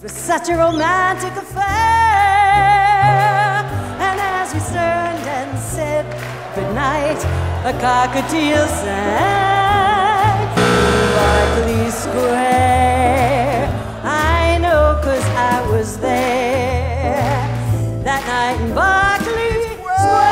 It was such a romantic affair. And as we turned and said goodnight, a cockatiel sang through Berkeley Square. I know cause I was there that night in Berkeley Square.